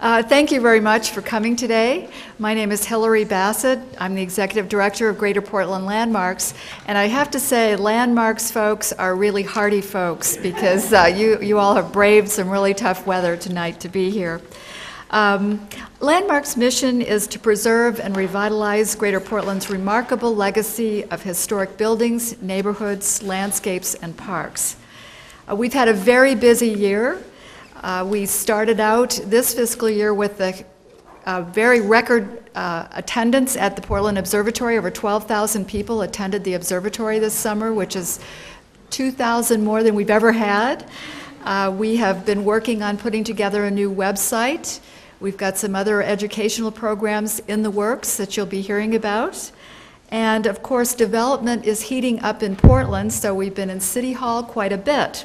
Uh, Thank you very much for coming today. My name is Hilary Bassett. I'm the Executive Director of Greater Portland Landmarks. And I have to say, Landmarks folks are really hardy folks because uh, you, you all have braved some really tough weather tonight to be here. Um, Landmark's mission is to preserve and revitalize Greater Portland's remarkable legacy of historic buildings, neighborhoods, landscapes, and parks. Uh, We've had a very busy year. Uh, We started out this fiscal year with a very record uh, attendance at the Portland Observatory. Over 12,000 people attended the observatory this summer, which is 2,000 more than we've ever had. Uh, We have been working on putting together a new website. We've got some other educational programs in the works that you'll be hearing about. And of course, development is heating up in Portland, so we've been in City Hall quite a bit.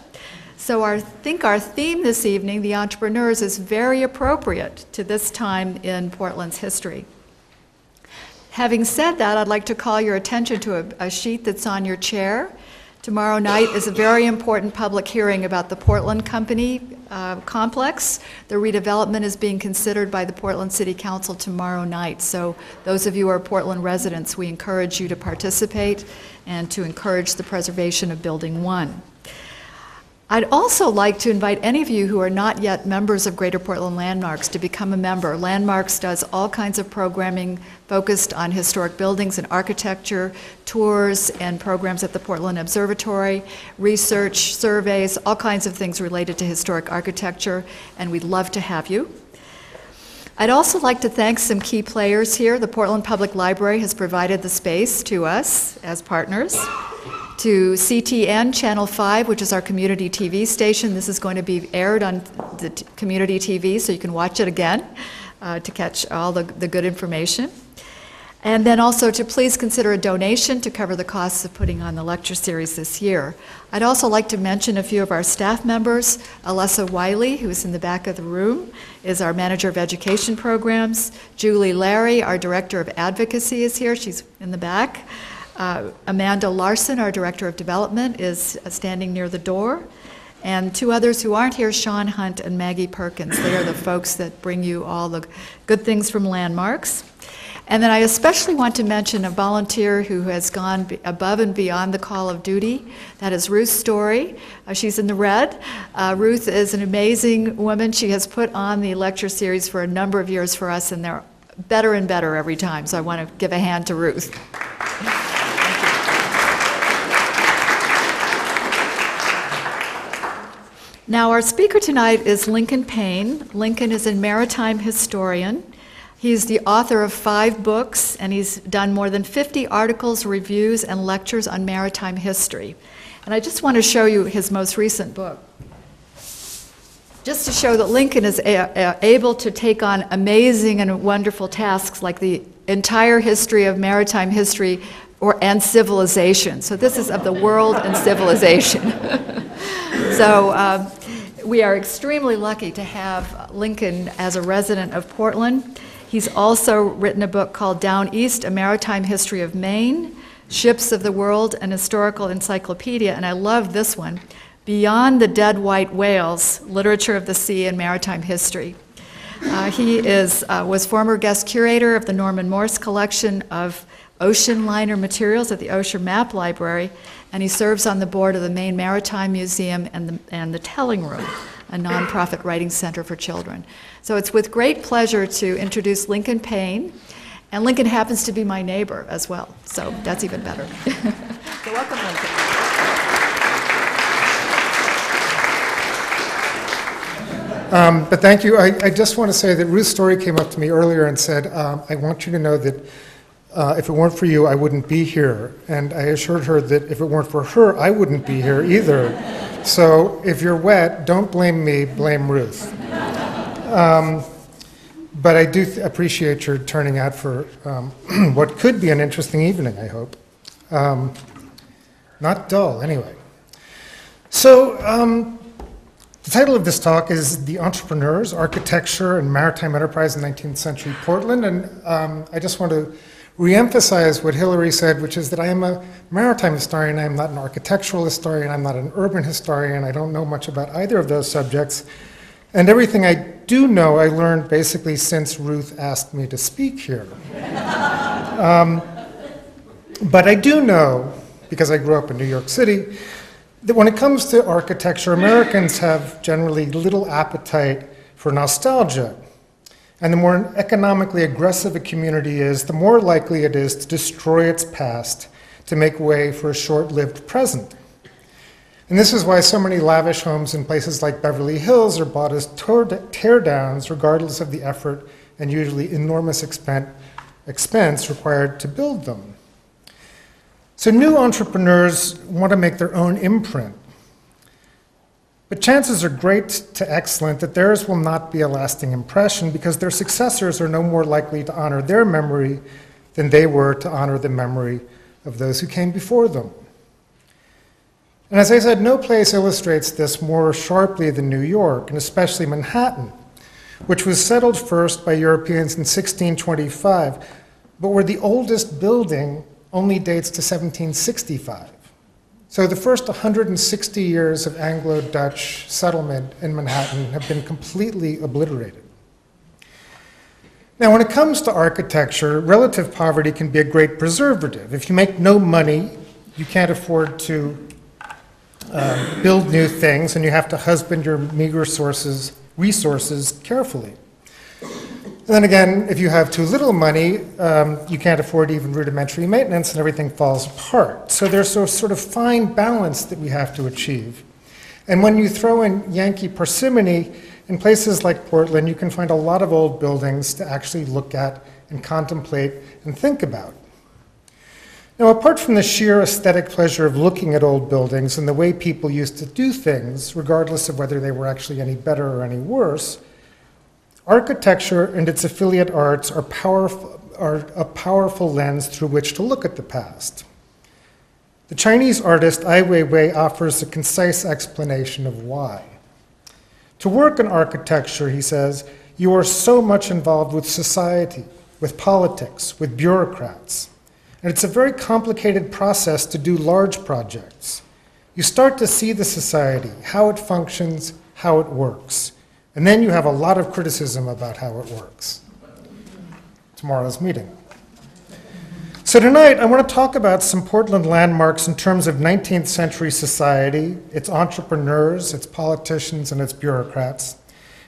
So I think our theme this evening, the entrepreneurs, is very appropriate to this time in Portland's history. Having said that, I'd like to call your attention to a, a sheet that's on your chair. Tomorrow night is a very important public hearing about the Portland Company uh, complex. The redevelopment is being considered by the Portland City Council tomorrow night. So those of you who are Portland residents, we encourage you to participate and to encourage the preservation of Building 1. I'd also like to invite any of you who are not yet members of Greater Portland Landmarks to become a member. Landmarks does all kinds of programming focused on historic buildings and architecture, tours and programs at the Portland Observatory, research, surveys, all kinds of things related to historic architecture, and we'd love to have you. I'd also like to thank some key players here. The Portland Public Library has provided the space to us as partners. To CTN Channel 5, which is our community TV station. This is going to be aired on the community TV, so you can watch it again uh, to catch all the, the good information. And then also to please consider a donation to cover the costs of putting on the lecture series this year. I'd also like to mention a few of our staff members. Alessa Wiley, who's in the back of the room, is our Manager of Education Programs. Julie Larry, our Director of Advocacy, is here. She's in the back. Uh, Amanda Larson, our Director of Development, is uh, standing near the door. And two others who aren't here, Sean Hunt and Maggie Perkins. They are the folks that bring you all the good things from landmarks. And then I especially want to mention a volunteer who has gone above and beyond the call of duty. That is Ruth Story. Uh, she's in the red. Uh, Ruth is an amazing woman. She has put on the lecture series for a number of years for us, and they're better and better every time. So I want to give a hand to Ruth. Now, our speaker tonight is Lincoln Paine. Lincoln is a maritime historian. He's the author of five books, and he's done more than 50 articles, reviews, and lectures on maritime history. And I just want to show you his most recent book, just to show that Lincoln is able to take on amazing and wonderful tasks like the entire history of maritime history or, and civilization. So this is of the world and civilization. So um, we are extremely lucky to have Lincoln as a resident of Portland. He's also written a book called Down East, A Maritime History of Maine, Ships of the World, an Historical Encyclopedia, and I love this one, Beyond the Dead White Whales, Literature of the Sea and Maritime History. Uh, He is, uh, was former guest curator of the Norman Morse Collection of ocean liner materials at the Osher Map Library, and he serves on the board of the Maine Maritime Museum and the, and the Telling Room, a nonprofit writing center for children. So it's with great pleasure to introduce Lincoln Paine, and Lincoln happens to be my neighbor as well, so that's even better. so welcome, Lincoln. Um, But thank you. I, I just want to say that Ruth Story came up to me earlier and said, um, I want you to know that uh, if it weren't for you, I wouldn't be here. And I assured her that if it weren't for her, I wouldn't be here either. So if you're wet, don't blame me, blame Ruth. Um, But I do appreciate your turning out for um, what could be an interesting evening, I hope. Um, Not dull, anyway. So, um, the title of this talk is The Entrepreneurs, Architecture and Maritime Enterprise in 19th Century Portland. And um, I just want to reemphasize what Hilary said, which is that I am a maritime historian. I am not an architectural historian. I'm not an urban historian. I don't know much about either of those subjects. And everything I do know I learned basically since Ruth asked me to speak here. Um, but I do know, because I grew up in New York City, that when it comes to architecture, Americans have generally little appetite for nostalgia. And the more economically aggressive a community is, the more likely it is to destroy its past to make way for a short lived present. And this is why so many lavish homes in places like Beverly Hills are bought as teardowns, regardless of the effort and usually enormous expense required to build them. So new entrepreneurs want to make their own imprint. But chances are great to excellent that theirs will not be a lasting impression because their successors are no more likely to honor their memory than they were to honor the memory of those who came before them. And as I said, no place illustrates this more sharply than New York, and especially Manhattan, which was settled first by Europeans in 1625, but where the oldest building only dates to 1765. So the first 160 years of Anglo Dutch settlement in Manhattan have been completely obliterated. Now, when it comes to architecture, relative poverty can be a great preservative. If you make no money, you can't afford to uh, build new things, and you have to husband your meager sources, resources carefully. And then again, if you have too little money, um, you can't afford even rudimentary maintenance and everything falls apart. So there's a sort of fine balance that we have to achieve. And when you throw in Yankee parsimony, in places like Portland, you can find a lot of old buildings to actually look at and contemplate and think about. Now, apart from the sheer aesthetic pleasure of looking at old buildings and the way people used to do things, regardless of whether they were actually any better or any worse, Architecture and its affiliate arts are, powerful, are a powerful lens through which to look at the past. The Chinese artist Ai Weiwei offers a concise explanation of why. To work in architecture, he says, you are so much involved with society, with politics, with bureaucrats. And it's a very complicated process to do large projects. You start to see the society, how it functions, how it works. And then you have a lot of criticism about how it works. Tomorrow's meeting. So tonight, I want to talk about some Portland landmarks in terms of 19th century society, its entrepreneurs, its politicians, and its bureaucrats,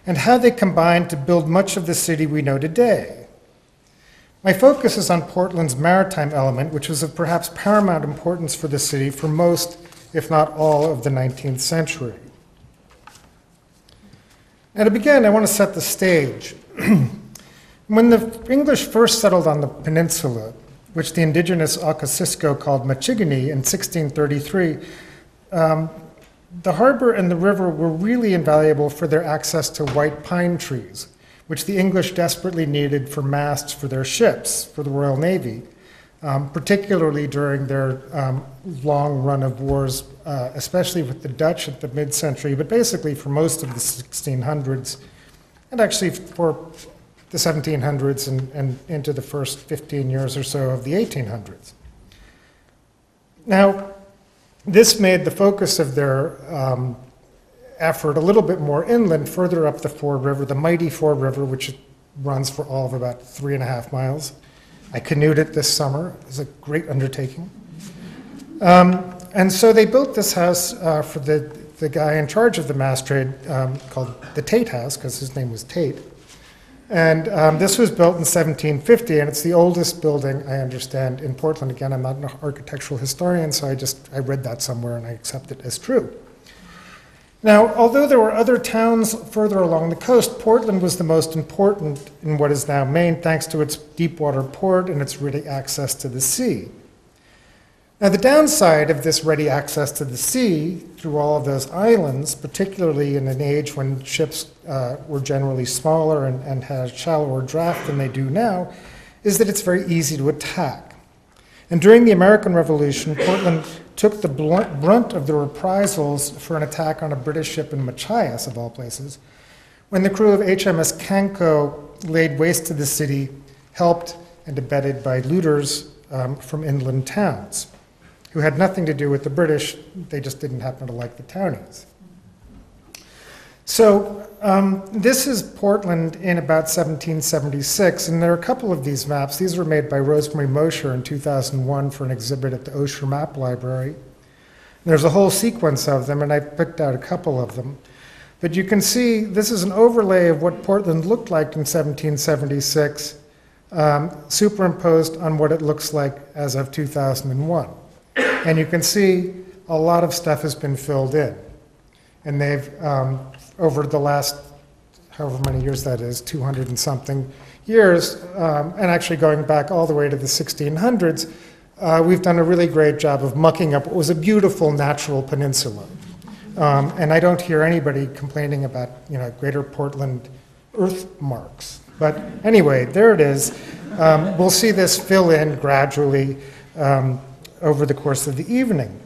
and how they combined to build much of the city we know today. My focus is on Portland's maritime element, which was of perhaps paramount importance for the city for most, if not all, of the 19th century. To begin, I want to set the stage. when the English first settled on the peninsula, which the indigenous Aucocisco called Machigonne in 1633, um, the harbor and the river were really invaluable for their access to white pine trees, which the English desperately needed for masts for their ships, for the Royal Navy um, particularly during their um, long run of wars, uh, especially with the Dutch at the mid century, but basically for most of the 1600s, and actually for the 1700s and, and into the first 15 years or so of the 1800s. Now, this made the focus of their um, effort a little bit more inland, further up the Fore River, the mighty Fore River, which runs for all of about three and a half miles. I canoed it this summer. It was a great undertaking. Um, and so they built this house uh, for the, the guy in charge of the mast trade um, called the Tate House, because his name was Tate. And um, this was built in 1750, and it's the oldest building, I understand, in Portland. Again, I'm not an architectural historian, so I just I read that somewhere and I accept it as true. Now, although there were other towns further along the coast, Portland was the most important in what is now Maine, thanks to its deep water port and its ready access to the sea. Now, the downside of this ready access to the sea through all of those islands, particularly in an age when ships uh, were generally smaller and, and had a shallower draft than they do now, is that it's very easy to attack. And during the American Revolution, Portland took the brunt of the reprisals for an attack on a British ship in Machias, of all places, when the crew of HMS Canceaux laid waste to the city, helped and abetted by looters um, from inland towns, who had nothing to do with the British, they just didn't happen to like the townies. So um, this is Portland in about 1776, and there are a couple of these maps. These were made by Rosemary Mosher in 2001 for an exhibit at the Osher Map Library. There's a whole sequence of them, and I picked out a couple of them. But you can see this is an overlay of what Portland looked like in 1776, um, superimposed on what it looks like as of 2001. And you can see a lot of stuff has been filled in. And they've, um, over the last, however many years that is, 200 and something years, um, and actually going back all the way to the 1600s, uh, we've done a really great job of mucking up what was a beautiful natural peninsula. Um, and I don't hear anybody complaining about, you know, Greater Portland earth marks. But anyway, there it is. Um, we'll see this fill in gradually um, over the course of the evening.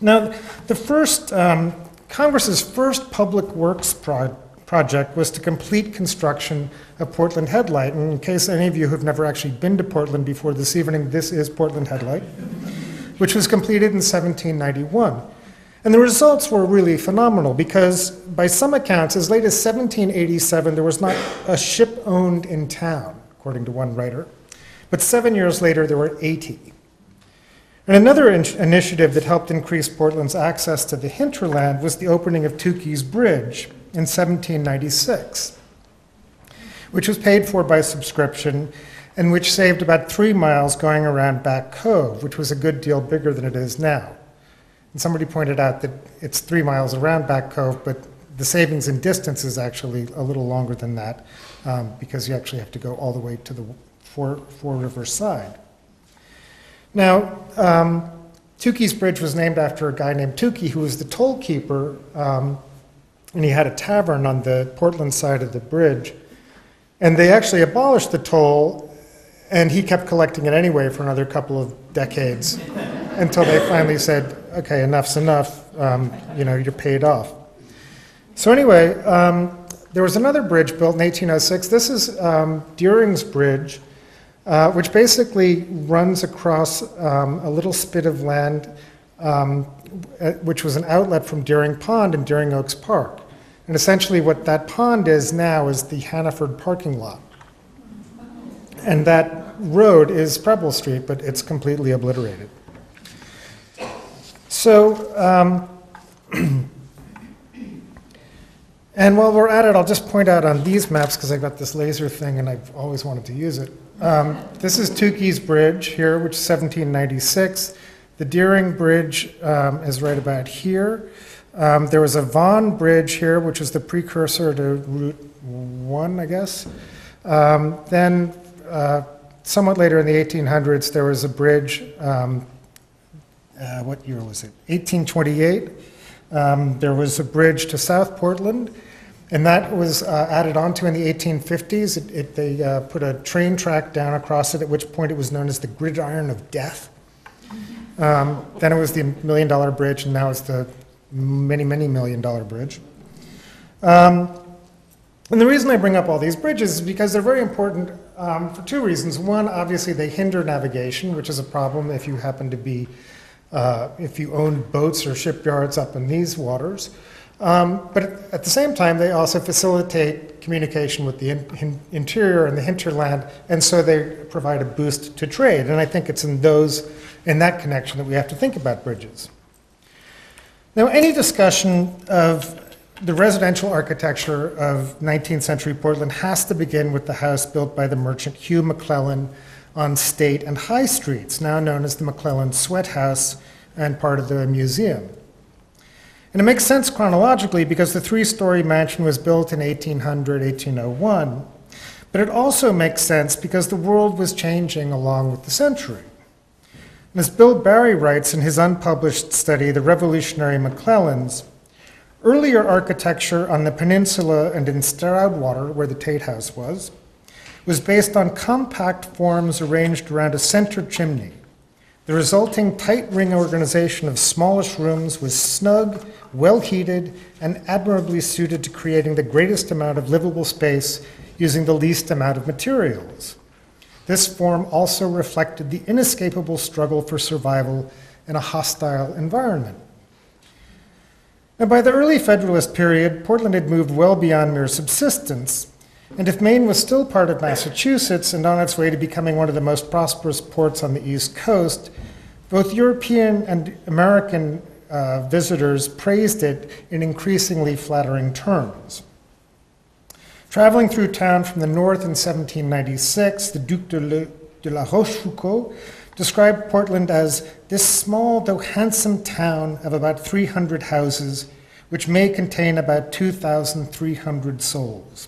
Now, the first, um, Congress's first public works pro- project was to complete construction of Portland Headlight. And in case any of you who've never actually been to Portland before this evening, this is Portland Headlight, which was completed in 1791. And the results were really phenomenal because, by some accounts, as late as 1787, there was not a ship owned in town, according to one writer. But seven years later, there were 80. And another in- initiative that helped increase Portland's access to the hinterland was the opening of Tukey's Bridge in 1796, which was paid for by subscription and which saved about three miles going around Back Cove, which was a good deal bigger than it is now. And somebody pointed out that it's three miles around Back Cove, but the savings in distance is actually a little longer than that um, because you actually have to go all the way to the Fore, Fore River side. Now, um, Tukey's Bridge was named after a guy named Tukey who was the toll keeper, um, and he had a tavern on the Portland side of the bridge. And they actually abolished the toll, and he kept collecting it anyway for another couple of decades until they finally said, okay, enough's enough, um, you know, you're paid off. So, anyway, um, there was another bridge built in 1806. This is um, Deering's Bridge, uh, which basically runs across um, a little spit of land, um, uh, which was an outlet from Deering Pond in Deering Oaks Park. And essentially, what that pond is now is the Hannaford parking lot. And that road is Preble Street, but it's completely obliterated. So, um, and while we're at it, I'll just point out on these maps, because I got this laser thing and I've always wanted to use it. Um, this is Tukey's Bridge here, which is 1796. The Deering Bridge um, is right about here. Um, there was a Vaughan Bridge here, which was the precursor to Route 1, I guess. Um, then, uh, somewhat later in the 1800s, there was a bridge um, uh, what year was it? 1828. Um, there was a bridge to South Portland, and that was uh, added onto in the 1850s. It, it, they uh, put a train track down across it, at which point it was known as the Gridiron of Death. Um, then it was the Million Dollar Bridge, and now it's the many, many million dollar bridge. Um, and the reason I bring up all these bridges is because they're very important um, for two reasons. One, obviously, they hinder navigation, which is a problem if you happen to be uh, if you own boats or shipyards up in these waters. Um, but at the same time, they also facilitate communication with the in, in, interior and the hinterland, and so they provide a boost to trade. And I think it's in those, in that connection, that we have to think about bridges. Now, any discussion of the residential architecture of 19th century Portland has to begin with the house built by the merchant Hugh McLellan on State and High Streets, now known as the McLellan Sweat House and part of the museum. And it makes sense chronologically because the three story mansion was built in 1800, 1801. But it also makes sense because the world was changing along with the century. And as Bill Barry writes in his unpublished study, The Revolutionary McLellans, earlier architecture on the peninsula and in Stroudwater, where the Tate House was, was based on compact forms arranged around a center chimney. The resulting tight ring organization of smallish rooms was snug, well heated, and admirably suited to creating the greatest amount of livable space using the least amount of materials. This form also reflected the inescapable struggle for survival in a hostile environment. Now, by the early Federalist period, Portland had moved well beyond mere subsistence, and if Maine was still part of Massachusetts and on its way to becoming one of the most prosperous ports on the East Coast, both European and American uh, visitors praised it in increasingly flattering terms. Traveling through town from the north in 1796, the Duc de, Le, de la Rochefoucauld described Portland as this small though handsome town of about 300 houses, which may contain about 2,300 souls.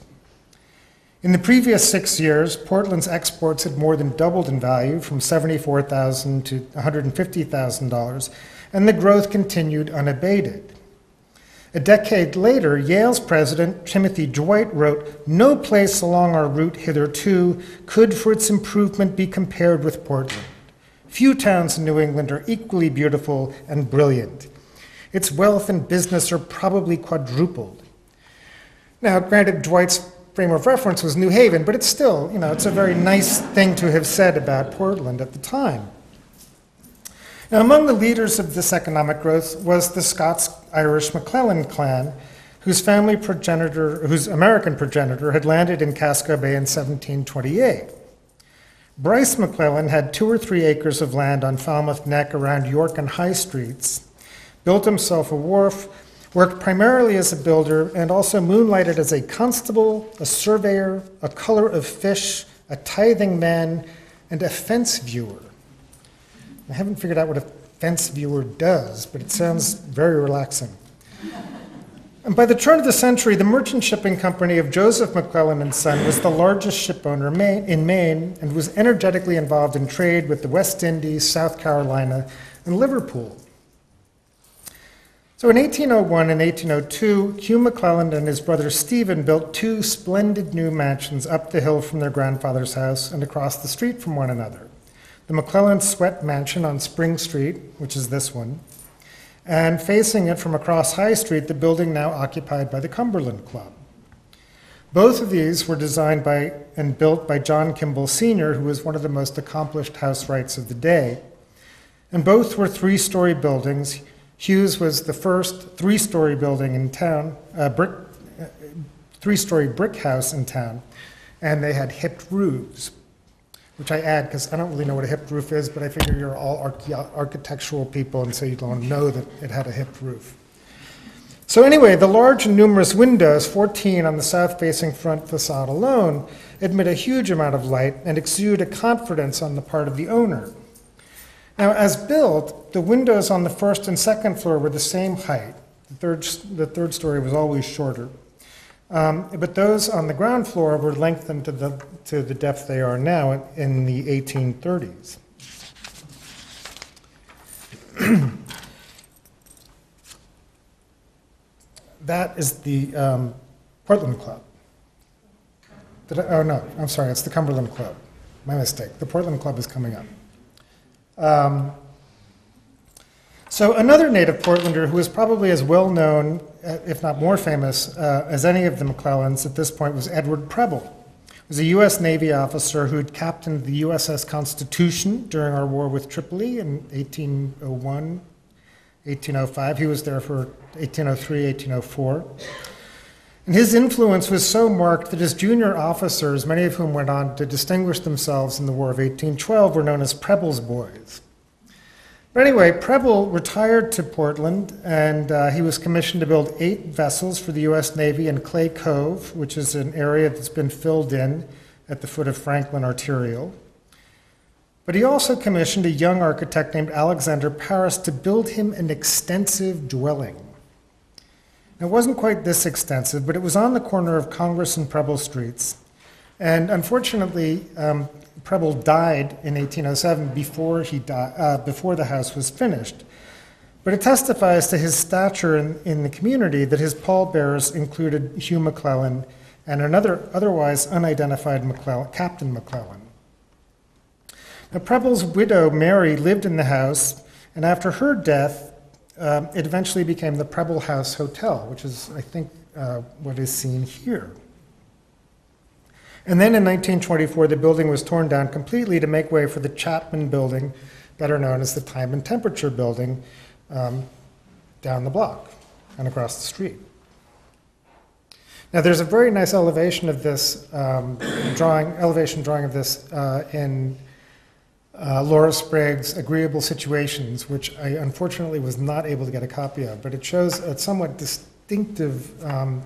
In the previous six years, Portland's exports had more than doubled in value from 74,000 to $150,000, and the growth continued unabated. A decade later, Yale's president, Timothy Dwight, wrote No place along our route hitherto could, for its improvement, be compared with Portland. Few towns in New England are equally beautiful and brilliant. Its wealth and business are probably quadrupled. Now, granted, Dwight's frame of reference was New Haven, but it's still, you know, it's a very nice thing to have said about Portland at the time. Now, among the leaders of this economic growth was the Scots-Irish McLellan clan, whose family progenitor, whose American progenitor had landed in Casco Bay in 1728. Bryce McLellan had two or three acres of land on Falmouth Neck around York and High Streets, built himself a wharf, worked primarily as a builder, and also moonlighted as a constable, a surveyor, a culler of fish, a tithing man, and a fence viewer. I haven't figured out what a fence viewer does, but it sounds very relaxing. And by the turn of the century, the merchant shipping company of Joseph McLellan and Son was the largest shipowner in Maine and was energetically involved in trade with the West Indies, South Carolina, and Liverpool. So in 1801 and 1802, Hugh McLellan and his brother Stephen built two splendid new mansions up the hill from their grandfather's house and across the street from one another. The McLellan Sweat Mansion on Spring Street, which is this one, and facing it from across High Street, the building now occupied by the Cumberland Club. Both of these were designed by and built by John Kimball Sr., who was one of the most accomplished housewrights of the day. And both were three story buildings. Hugh's was the first three story building in town, uh, brick, uh, three story brick house in town, and they had hipped roofs which I add because I don't really know what a hipped roof is, but I figure you're all architectural people, and so you don't know that it had a hipped roof. So, anyway, the large and numerous windows, 14 on the south facing front facade alone, admit a huge amount of light and exude a confidence on the part of the owner. Now, as built, the windows on the first and second floor were the same height. The third, the third story was always shorter. Um, but those on the ground floor were lengthened to the, to the depth they are now in the 1830s. that is the um, Portland Club. I, oh, no, I'm sorry, it's the Cumberland Club. My mistake. The Portland Club is coming up. Um, so, another native Portlander who is probably as well known, uh, if not more famous, uh, as any of the McLellans at this point was Edward Preble. He was a U.S. Navy officer who had captained the USS Constitution during our war with Tripoli in 1801, 1805. He was there for 1803, 1804. And his influence was so marked that his junior officers, many of whom went on to distinguish themselves in the War of 1812, were known as Preble's Boys. But anyway, Preble retired to Portland and uh, he was commissioned to build eight vessels for the U.S. Navy in Clay Cove, which is an area that's been filled in at the foot of Franklin Arterial. But he also commissioned a young architect named Alexander Parris to build him an extensive dwelling. It wasn't quite this extensive, but it was on the corner of Congress and Preble Streets. And unfortunately, um, Preble died in 1807 before, he di- uh, before the house was finished. But it testifies to his stature in, in the community that his pallbearers included Hugh McLellan and another otherwise unidentified McLellan, Captain McLellan. Now, Preble's widow, Mary, lived in the house, and after her death, um, it eventually became the Preble House Hotel, which is, I think, uh, what is seen here. And then in 1924, the building was torn down completely to make way for the Chapman Building, better known as the Time and Temperature Building, um, down the block. and across the street. Now, there's a very nice elevation of this um, drawing, elevation drawing of this uh, in uh, Laura Sprague's Agreeable Situations, which I unfortunately was not able to get a copy of, but it shows a somewhat distinctive. Um,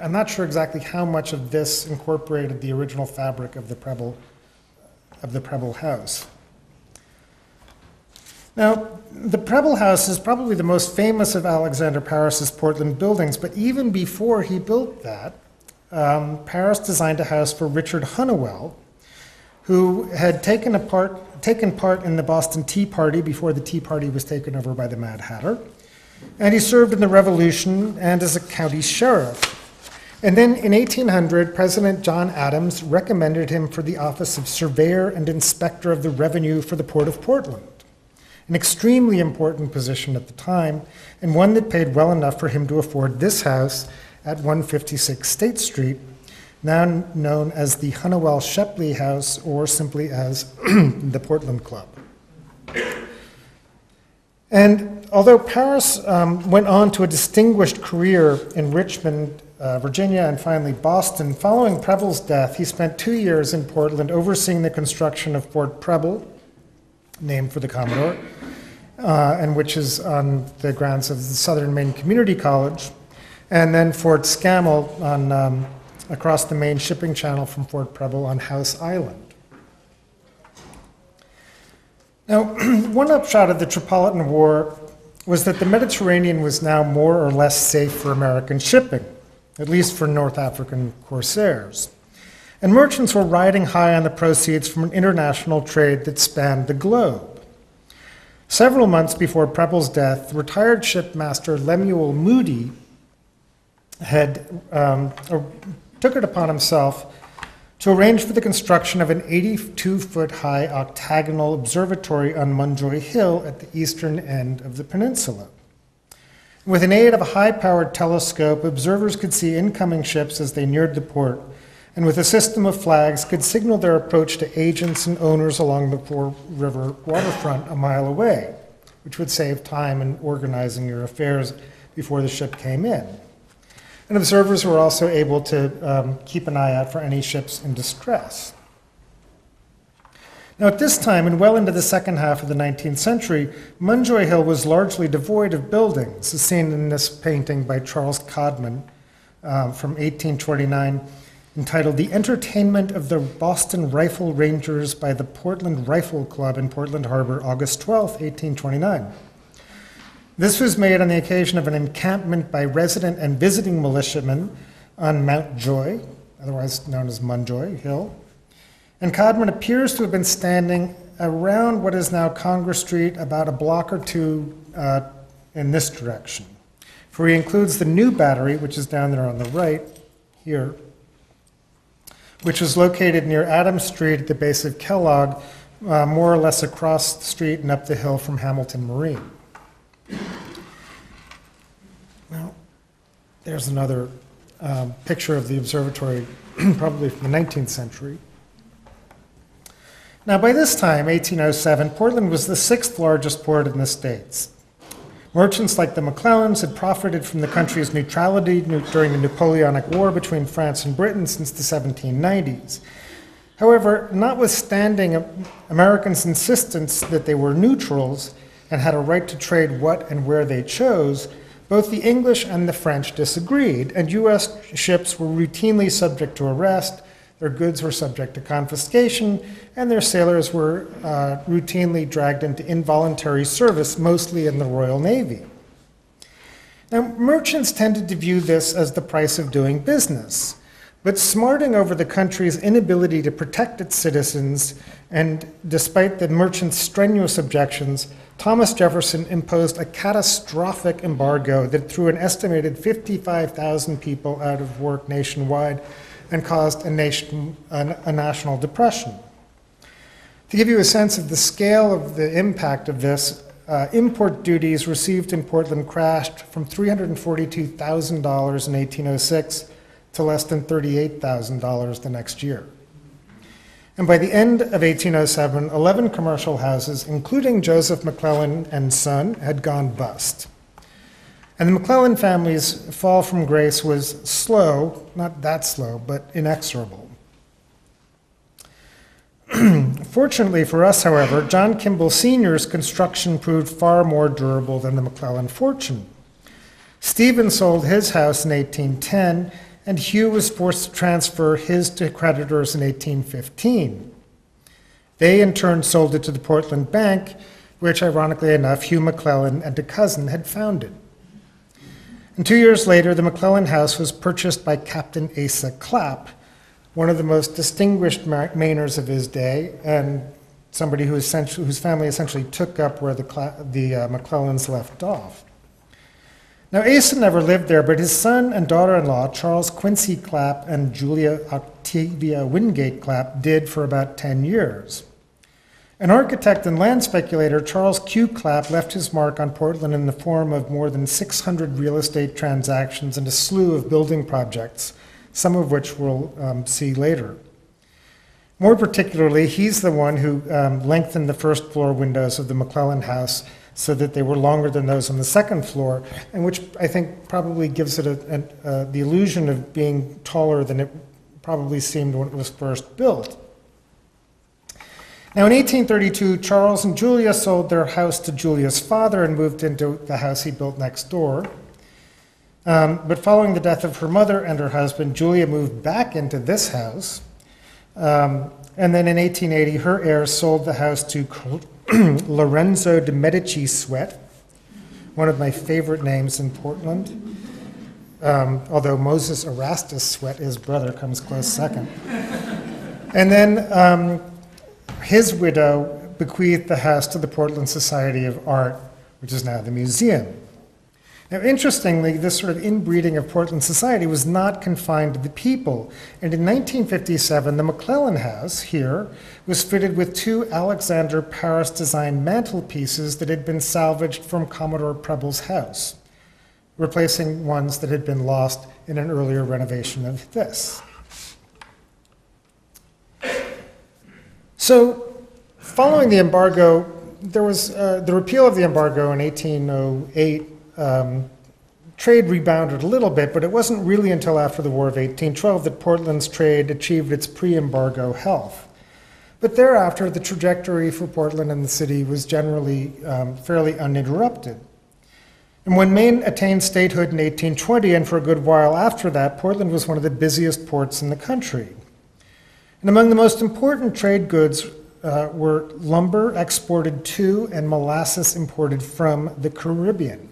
I'm not sure exactly how much of this incorporated the original fabric of the Preble of the Preble house. Now, the Preble House is probably the most famous of Alexander Parris's Portland buildings, but even before he built that, um, Parris designed a house for Richard Hunnewell, who had taken, part, taken part in the Boston Tea Party before the Tea Party was taken over by the Mad Hatter. And he served in the Revolution and as a county sheriff. And then in 1800, President John Adams recommended him for the office of Surveyor and Inspector of the Revenue for the Port of Portland an extremely important position at the time, and one that paid well enough for him to afford this house at 156 State Street, now known as the Hunnewell Shepley House or simply as the Portland Club. And although Parris um, went on to a distinguished career in Richmond, uh, Virginia, and finally Boston, following Preble's death, he spent two years in Portland overseeing the construction of Fort Preble, named for the Commodore, uh, and which is on the grounds of the Southern Maine Community College, and then Fort Scammell on, um, across the main shipping channel from Fort Preble on House Island. Now, one upshot of the Tripolitan War was that the Mediterranean was now more or less safe for American shipping, at least for North African corsairs. And merchants were riding high on the proceeds from an international trade that spanned the globe. Several months before Preble's death, retired shipmaster Lemuel Moody had um, took it upon himself to arrange for the construction of an 82 foot high octagonal observatory on Munjoy Hill at the eastern end of the peninsula. With an aid of a high powered telescope, observers could see incoming ships as they neared the port, and with a system of flags, could signal their approach to agents and owners along the Fore River waterfront a mile away, which would save time in organizing your affairs before the ship came in. And observers were also able to um, keep an eye out for any ships in distress. Now, at this time, and well into the second half of the 19th century, Munjoy Hill was largely devoid of buildings, as seen in this painting by Charles Codman um, from 1829 entitled The Entertainment of the Boston Rifle Rangers by the Portland Rifle Club in Portland Harbor, August 12, 1829. This was made on the occasion of an encampment by resident and visiting militiamen on Mount Joy, otherwise known as Munjoy Hill. And Codman appears to have been standing around what is now Congress Street, about a block or two uh, in this direction. For he includes the new battery, which is down there on the right here, which was located near Adams Street at the base of Kellogg, uh, more or less across the street and up the hill from Hamilton Marine. There's another um, picture of the observatory, probably from the 19th century. Now, by this time, 1807, Portland was the sixth largest port in the States. Merchants like the McLellans had profited from the country's neutrality during the Napoleonic War between France and Britain since the 1790s. However, notwithstanding Americans' insistence that they were neutrals and had a right to trade what and where they chose, both the English and the French disagreed, and U.S. ships were routinely subject to arrest, their goods were subject to confiscation, and their sailors were uh, routinely dragged into involuntary service, mostly in the Royal Navy. Now, merchants tended to view this as the price of doing business, but smarting over the country's inability to protect its citizens, and despite the merchants' strenuous objections, Thomas Jefferson imposed a catastrophic embargo that threw an estimated 55,000 people out of work nationwide and caused a, nation, a, a national depression. To give you a sense of the scale of the impact of this, uh, import duties received in Portland crashed from $342,000 in 1806 to less than $38,000 the next year. And by the end of 1807, 11 commercial houses, including Joseph McLellan and Son, had gone bust. And the McLellan family's fall from grace was slow, not that slow, but inexorable. Fortunately for us, however, John Kimball Sr.'s construction proved far more durable than the McLellan fortune. Stephen sold his house in 1810, and Hugh was forced to transfer his to creditors in 1815. They, in turn, sold it to the Portland Bank, which, ironically enough, Hugh McLellan and a cousin had founded. And two years later, the McLellan house was purchased by Captain Asa Clapp, one of the most distinguished Mainers of his day, and somebody who whose family essentially took up where the, the uh, McLellans left off. Now, Asa never lived there, but his son and daughter in law, Charles Quincy Clapp and Julia Octavia Wingate Clapp, did for about 10 years. An architect and land speculator, Charles Q. Clapp, left his mark on Portland in the form of more than 600 real estate transactions and a slew of building projects, some of which we'll um, see later. More particularly, he's the one who um, lengthened the first floor windows of the McLellan House so that they were longer than those on the second floor, and which I think probably gives it a, uh, the illusion of being taller than it probably seemed when it was first built. Now, in 1832, Charles and Julia sold their house to Julia's father and moved into the house he built next door. Um, but following the death of her mother and her husband, Julia moved back into this house. Um, and then in 1880, her heirs sold the house to Lorenzo de Medici Sweat, one of my favorite names in Portland. Um, although Moses Erastus Sweat, his brother, comes close second. and then um, his widow bequeathed the house to the Portland Society of Art, which is now the museum. Now, interestingly, this sort of inbreeding of Portland society was not confined to the people. And in 1957, the McLellan House here was fitted with two Alexander Parris designed mantelpieces that had been salvaged from Commodore Preble's house, replacing ones that had been lost in an earlier renovation of this. So, following the embargo, there was uh, the repeal of the embargo in 1808. Um, trade rebounded a little bit, but it wasn't really until after the War of 1812 that Portland's trade achieved its pre embargo health. But thereafter, the trajectory for Portland and the city was generally um, fairly uninterrupted. And when Maine attained statehood in 1820, and for a good while after that, Portland was one of the busiest ports in the country. And among the most important trade goods uh, were lumber exported to and molasses imported from the Caribbean.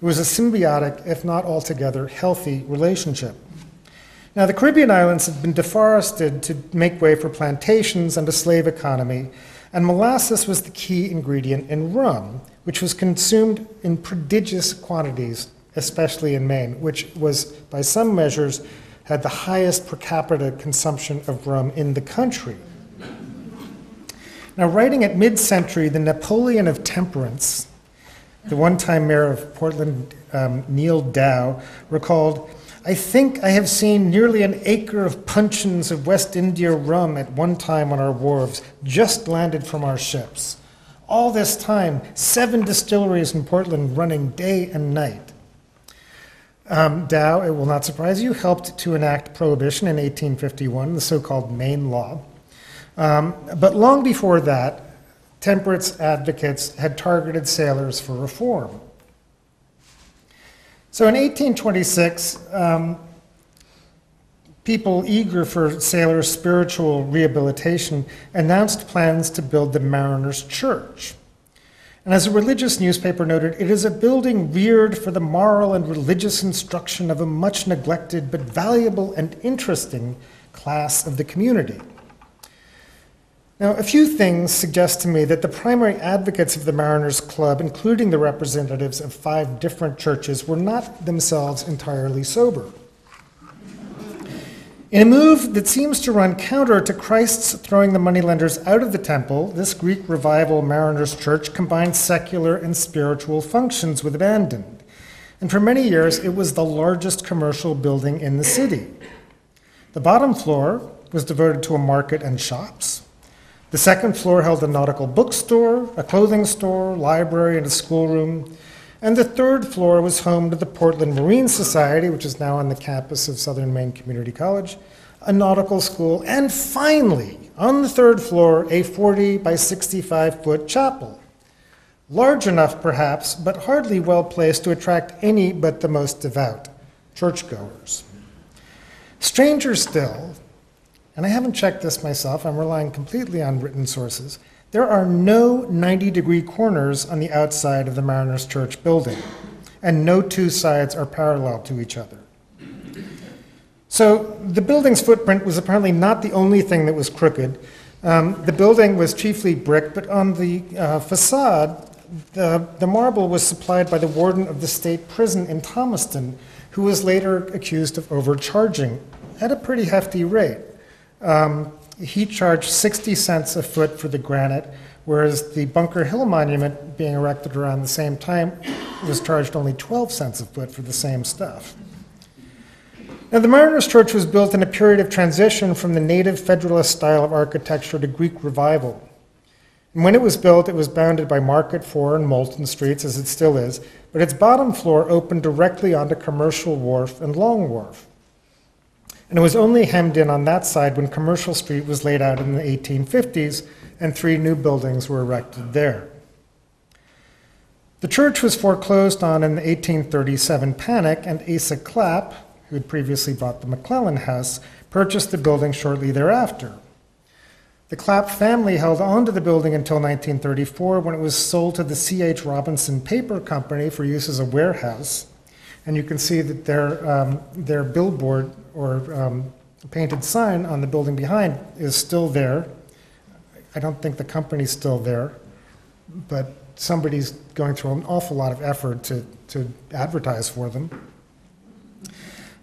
It was a symbiotic, if not altogether healthy, relationship. Now, the Caribbean islands had been deforested to make way for plantations and a slave economy, and molasses was the key ingredient in rum, which was consumed in prodigious quantities, especially in Maine, which was, by some measures, had the highest per capita consumption of rum in the country. Now, writing at mid century, the Napoleon of temperance, the one time mayor of Portland, um, Neal Dow, recalled I think I have seen nearly an acre of puncheons of West India rum at one time on our wharves, just landed from our ships. All this time, seven distilleries in Portland running day and night. Um, Dow, it will not surprise you, helped to enact prohibition in 1851, the so called Maine Law. Um, but long before that, temperance advocates had targeted sailors for reform. So in 1826, um, people eager for sailors' spiritual rehabilitation announced plans to build the Mariners' Church. And as a religious newspaper noted, it is a building reared for the moral and religious instruction of a much neglected but valuable and interesting class of the community. Now, a few things suggest to me that the primary advocates of the Mariners Club, including the representatives of five different churches, were not themselves entirely sober. In a move that seems to run counter to Christ's throwing the moneylenders out of the temple, this Greek revival Mariners Church combined secular and spiritual functions with abandon. And for many years, it was the largest commercial building in the city. The bottom floor was devoted to a market and shops. The second floor held a nautical bookstore, a clothing store, library, and a schoolroom. And the third floor was home to the Portland Marine Society, which is now on the campus of Southern Maine Community College, a nautical school, and finally, on the third floor, a 40 by 65 foot chapel. Large enough, perhaps, but hardly well placed to attract any but the most devout churchgoers. Stranger still, and I haven't checked this myself, I'm relying completely on written sources, there are no 90 degree corners on the outside of the Mariners Church building, and no two sides are parallel to each other. So the building's footprint was apparently not the only thing that was crooked. Um, the building was chiefly brick, but on the uh, facade, the, the marble was supplied by the warden of the state prison in Thomaston, who was later accused of overcharging at a pretty hefty rate. Um, he charged 60 cents a foot for the granite, whereas the Bunker Hill Monument, being erected around the same time, was charged only 12 cents a foot for the same stuff. Now, the Mariners Church was built in a period of transition from the native Federalist style of architecture to Greek revival. And when it was built, it was bounded by Market Fore and Moulton Streets, as it still is, but its bottom floor opened directly onto Commercial Wharf and Long Wharf. And it was only hemmed in on that side when Commercial Street was laid out in the 1850s and three new buildings were erected there. The church was foreclosed on in the 1837 panic, and Asa Clapp, who had previously bought the McLellan House, purchased the building shortly thereafter. The Clapp family held on to the building until 1934 when it was sold to the C.H. Robinson Paper Company for use as a warehouse. And you can see that their, um, their billboard or um, painted sign on the building behind is still there. I don't think the company's still there, but somebody's going through an awful lot of effort to, to advertise for them.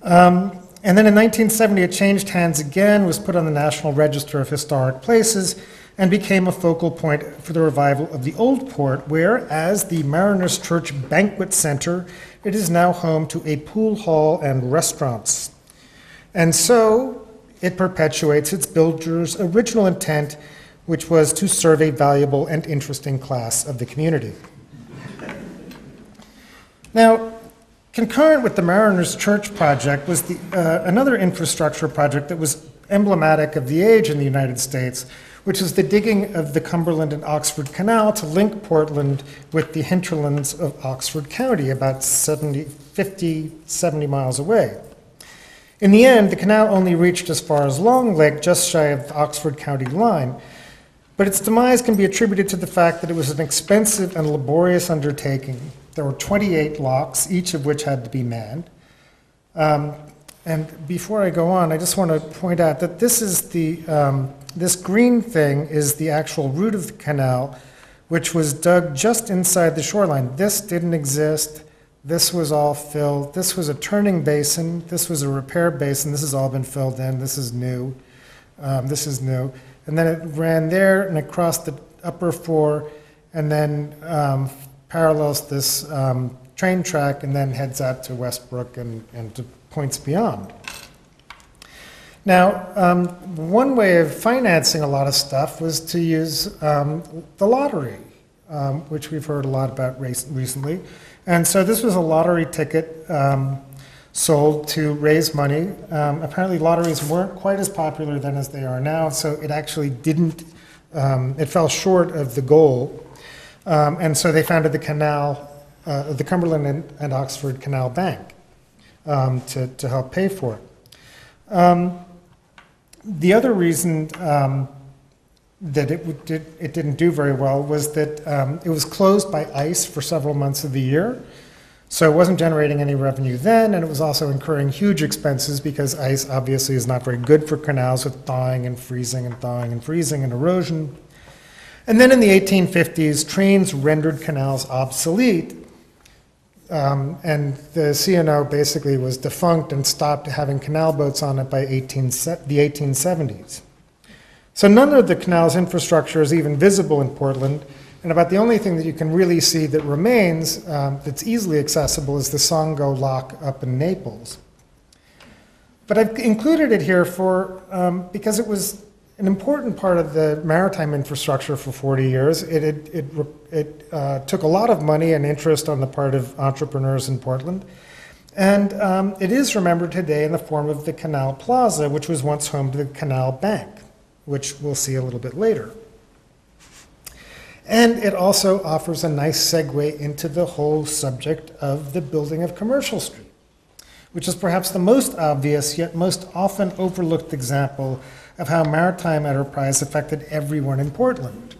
Um, and then in 1970, it changed hands again, was put on the National Register of Historic Places, and became a focal point for the revival of the Old Port, where, as the Mariners Church Banquet Center, it is now home to a pool hall and restaurants. And so it perpetuates its builder's original intent, which was to serve a valuable and interesting class of the community. Now, concurrent with the Mariners Church project was the, uh, another infrastructure project that was emblematic of the age in the United States, which is the digging of the Cumberland and Oxford Canal to link Portland with the hinterlands of Oxford County, about 70, 50, 70 miles away. In the end, the canal only reached as far as Long Lake, just shy of the Oxford County line, but its demise can be attributed to the fact that it was an expensive and laborious undertaking. There were 28 locks, each of which had to be manned. Um, and before I go on, I just want to point out that this is the, um, this green thing is the actual root of the canal, which was dug just inside the shoreline. This didn't exist. This was all filled. This was a turning basin. This was a repair basin. This has all been filled in. This is new. Um, this is new. And then it ran there and across the upper Fore and then um, parallels this um, train track and then heads out to Westbrook and, and to points beyond. Now, um, one way of financing a lot of stuff was to use um, the lottery, um, which we've heard a lot about recently. And so this was a lottery ticket um, sold to raise money. Um, apparently, lotteries weren't quite as popular then as they are now, so it actually didn't, um, it fell short of the goal. And so they founded the canal, uh, the Cumberland and, and, Oxford Canal Bank to, to help pay for it. Um, the other reason that it, did, it didn't do very well was that um, it was closed by ice for several months of the year. So it wasn't generating any revenue then, and it was also incurring huge expenses because ice obviously is not very good for canals with thawing and freezing and thawing and freezing and erosion. And then in the 1850s, trains rendered canals obsolete, um, and the C&O basically was defunct and stopped having canal boats on it by 18, the 1870s. So none of the canal's infrastructure is even visible in Portland, and about the only thing that you can really see that remains um, that's easily accessible is the Songo Lock up in Naples. But I've included it here for um, because it was an important part of the maritime infrastructure for 40 years. It, it, it, it uh, took a lot of money and interest on the part of entrepreneurs in Portland. And um, it is remembered today in the form of the Canal Plaza, which was once home to the Canal Bank, which we'll see a little bit later. And it also offers a nice segue into the whole subject of the building of Commercial Street, which is perhaps the most obvious yet most often overlooked example of how maritime enterprise affected everyone in Portland.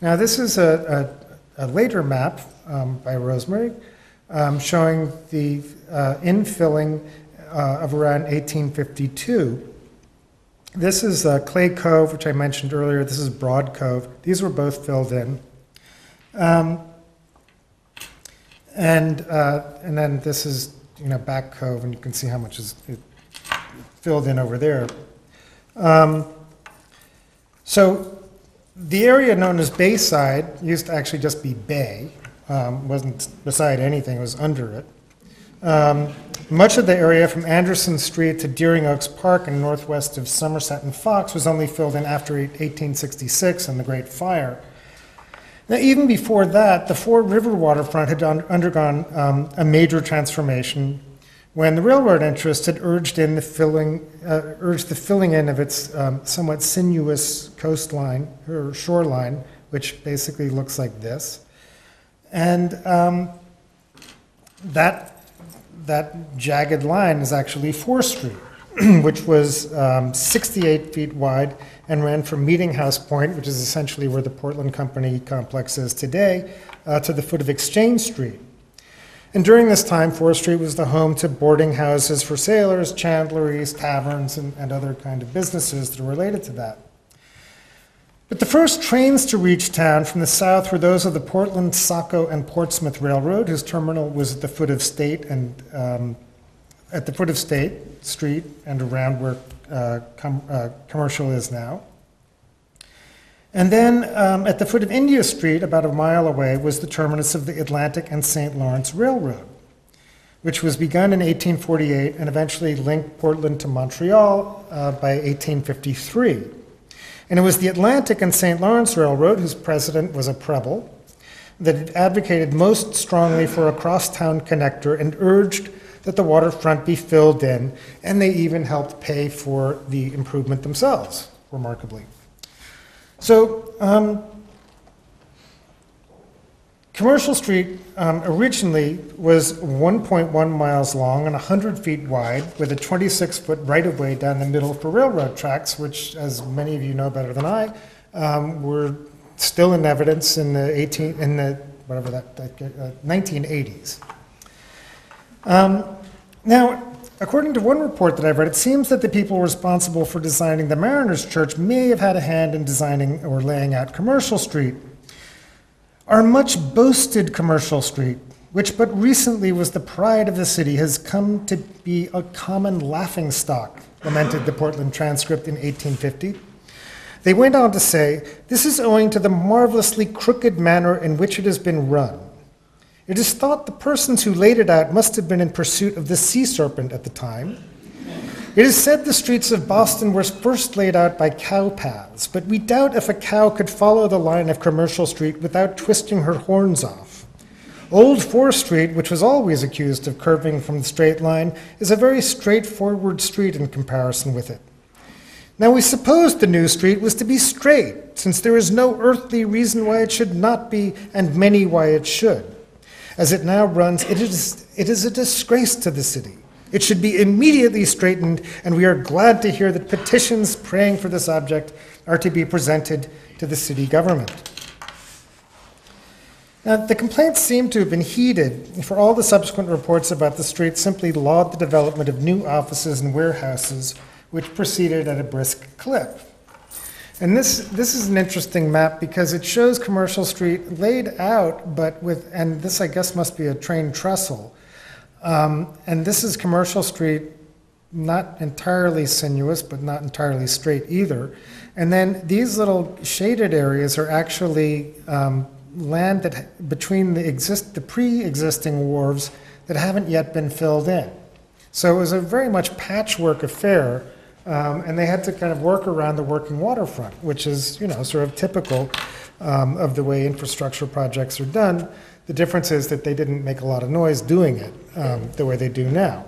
Now, this is a, a, a later map um, by Rosemary um, showing the uh, infilling uh, of around 1852. This is uh, Clay Cove, which I mentioned earlier. This is Broad Cove. These were both filled in. Um, and, uh, and then this is, you know, Back Cove, and you can see how much is filled in over there. Um, so the area known as Bayside used to actually just be Bay, um, wasn't beside anything, it was under it. Um, much of the area from Anderson Street to Deering Oaks Park and northwest of Somerset and Fox was only filled in after 1866 and the Great Fire. Now, even before that, the Fore River waterfront had un- undergone um, a major transformation when the railroad interest had urged in the filling, uh, urged the filling in of its um, somewhat sinuous coastline or shoreline, which basically looks like this, and um, that that jagged line is actually Fore Street, which was um, 68 feet wide and ran from Meeting House Point, which is essentially where the Portland Company complex is today, uh, to the foot of Exchange Street. And during this time, Fore Street was the home to boarding houses for sailors, chandleries, taverns, and, and other kind of businesses that are related to that. But the first trains to reach town from the south were those of the Portland, Saco, and Portsmouth Railroad, whose terminal was at the foot of State and um, at the foot of State Street and around where uh, com- uh, Commercial is now. And then um, at the foot of India Street, about a mile away, was the terminus of the Atlantic and St. Lawrence Railroad, which was begun in 1848 and eventually linked Portland to Montreal uh, by 1853. And it was the Atlantic and St. Lawrence Railroad, whose president was a Preble, that advocated most strongly for a crosstown connector and urged that the waterfront be filled in, and they even helped pay for the improvement themselves, remarkably. So, um, Commercial Street um, originally was 1.1 miles long and 100 feet wide, with a 26 foot right of way down the middle for railroad tracks, which, as many of you know better than I, um, were still in evidence in the 18 in the whatever that, that uh, 1980s. Um, now, according to one report that I've read, it seems that the people responsible for designing the Mariners Church may have had a hand in designing or laying out Commercial Street. Our much boasted Commercial Street, which but recently was the pride of the city, has come to be a common laughing stock, lamented the Portland transcript in 1850. They went on to say, This is owing to the marvelously crooked manner in which it has been run. It is thought the persons who laid it out must have been in pursuit of the sea serpent at the time. It is said the streets of Boston were first laid out by cow paths, but we doubt if a cow could follow the line of Commercial Street without twisting her horns off. Old Fore Street, which was always accused of curving from the straight line, is a very straightforward street in comparison with it. Now, we supposed the new street was to be straight, since there is no earthly reason why it should not be, and many why it should. As it now runs, it is, it is a disgrace to the city. It should be immediately straightened, and we are glad to hear that petitions praying for this object are to be presented to the city government. Now, the complaints seem to have been heeded, for all the subsequent reports about the street simply laud the development of new offices and warehouses, which proceeded at a brisk clip. And this, this is an interesting map because it shows Commercial Street laid out, but with, and this I guess must be a train trestle, um, and this is Commercial Street, not entirely sinuous, but not entirely straight either. And then these little shaded areas are actually um, land that between the exist the pre-existing wharves that haven't yet been filled in. So it was a very much patchwork affair Um, and they had to kind of work around the working waterfront, which is, you know, sort of typical um, of the way infrastructure projects are done. The difference is that they didn't make a lot of noise doing it um, the way they do now.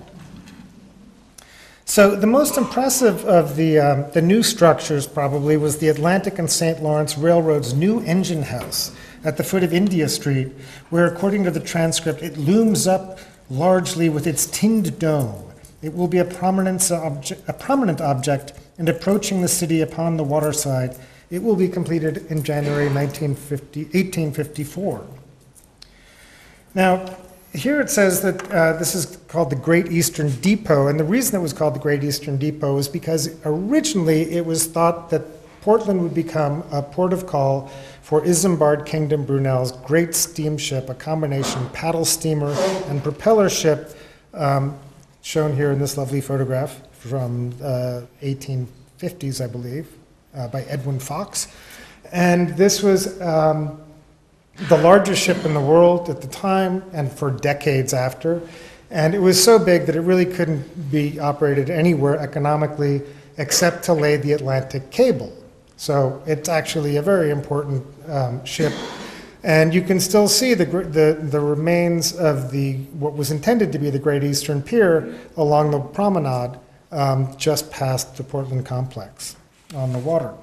So the most impressive of the, um, the new structures probably was the Atlantic and St. Lawrence Railroad's new engine house at the foot of India Street, where according to the transcript, it looms up largely with its tinned dome. It will be a prominent, obje- a prominent object and approaching the city upon the waterside. It will be completed in January 1950, 1854. Now, here it says that uh, this is called the Great Eastern Depot, and the reason it was called the Great Eastern Depot is because originally it was thought that Portland would become a port of call for Isambard Kingdom Brunel's great steamship, a combination paddle steamer and propeller ship, um, shown here in this lovely photograph from uh, 1850s, I believe, uh, by Edwin Fox. And this was um, the largest ship in the world at the time and for decades after. And it was so big that it really couldn't be operated anywhere economically except to lay the Atlantic cable. So it's actually a very important um, ship. And you can still see the, the, the remains of the, what was intended to be the Great Eastern Pier along the promenade um, just past the Portland complex on the water.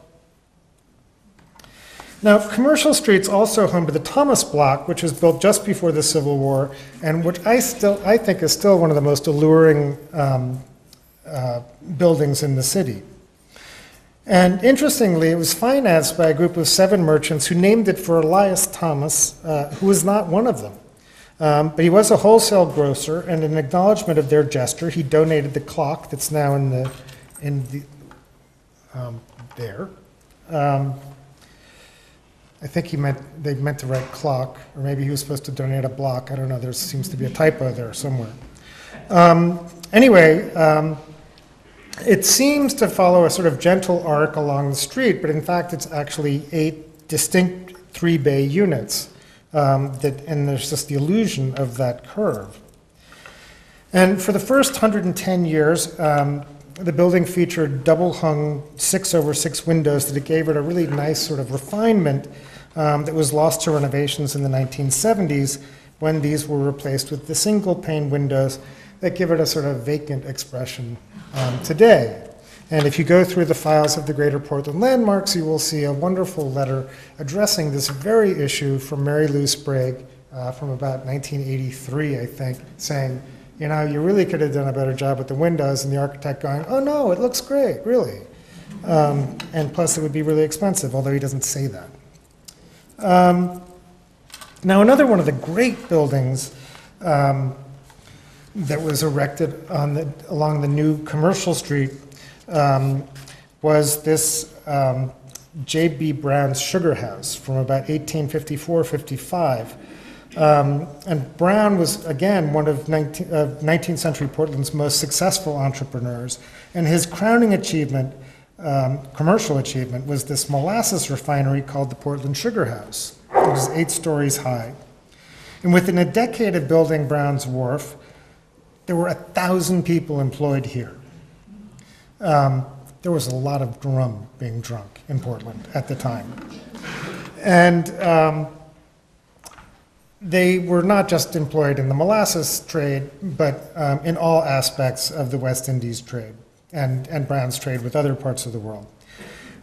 Now, Commercial Street's also home to the Thomas Block, which was built just before the Civil War, and which I still I think is still one of the most alluring um, uh, buildings in the city. And interestingly, it was financed by a group of seven merchants who named it for Elias Thomas, uh, who was not one of them. Um, but he was a wholesale grocer, and in acknowledgement of their gesture, he donated the clock that's now in the in the um, there. Um, I think he meant, they meant to write clock, or maybe he was supposed to donate a block. I don't know. There seems to be a typo there somewhere. Um, anyway, um, it seems to follow a sort of gentle arc along the street, but in fact, it's actually eight distinct three bay units. Um, that, and there's just the illusion of that curve. And for the first 110 years, um, the building featured double hung six over six windows that it gave it a really nice sort of refinement um, that was lost to renovations in the 1970s when these were replaced with the single pane windows that give it a sort of vacant expression um, today. And if you go through the files of the Greater Portland Landmarks, you will see a wonderful letter addressing this very issue from Mary Lou Sprague uh, from about 1983, I think, saying, you know, you really could have done a better job with the windows, and the architect going, oh no, it looks great, really. Um, and plus, it would be really expensive, although he doesn't say that. Um, now, another one of the great buildings um, that was erected on the, along the new commercial street um, was this um, J.B. Brown's Sugar House from about 1854 55. Um, and Brown was, again, one of 19, uh, 19th century Portland's most successful entrepreneurs. And his crowning achievement, um, commercial achievement, was this molasses refinery called the Portland Sugar House. It was eight stories high. And within a decade of building Brown's Wharf, there were a thousand people employed here. Um, there was a lot of rum being drunk in Portland at the time. And um, they were not just employed in the molasses trade, but um, in all aspects of the West Indies trade and, and Brown's trade with other parts of the world.